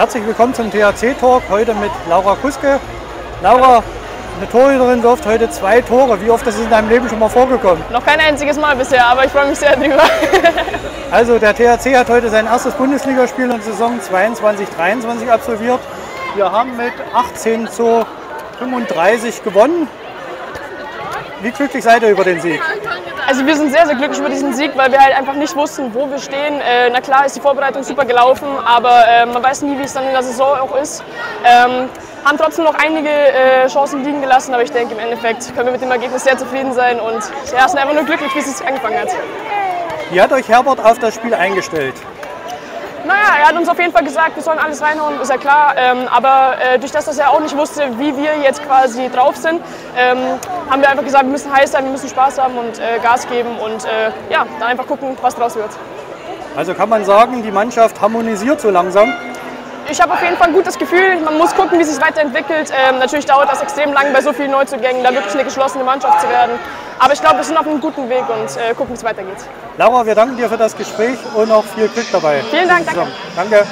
Herzlich willkommen zum THC-Talk, heute mit Laura Kuske. Laura, eine Torhüterin wirft heute zwei Tore. Wie oft ist es in deinem Leben schon mal vorgekommen? Noch kein einziges Mal bisher, aber ich freue mich sehr drüber. Also der THC hat heute sein erstes Bundesligaspiel in der Saison 22-23 absolviert. Wir haben mit 18 zu 35 gewonnen. Wie glücklich seid ihr über den Sieg? Also wir sind sehr, sehr glücklich über diesen Sieg, weil wir halt einfach nicht wussten, wo wir stehen. Äh, na klar ist die Vorbereitung super gelaufen, aber äh, man weiß nie, wie es dann in der Saison auch ist. Ähm, haben trotzdem noch einige äh, Chancen liegen gelassen, aber ich denke im Endeffekt können wir mit dem Ergebnis sehr zufrieden sein und ja, sind einfach nur glücklich, wie es sich angefangen hat. Wie hat euch Herbert auf das Spiel eingestellt? Naja, er hat uns auf jeden Fall gesagt, wir sollen alles reinhauen, ist ja klar. Ähm, aber äh, durch das, dass er auch nicht wusste, wie wir jetzt quasi drauf sind, ähm, haben wir einfach gesagt, wir müssen heiß sein, wir müssen Spaß haben und äh, Gas geben und äh, ja, dann einfach gucken, was draus wird. Also kann man sagen, die Mannschaft harmonisiert so langsam. Ich habe auf jeden Fall ein gutes Gefühl. Man muss gucken, wie es sich weiterentwickelt. Ähm, natürlich dauert das extrem lang bei so vielen Neuzugängen, da wirklich eine geschlossene Mannschaft zu werden. Aber ich glaube, wir sind auf einem guten Weg und äh, gucken, wie es weitergeht. Laura, wir danken dir für das Gespräch und auch viel Glück dabei. Vielen Dank, danke. Danke.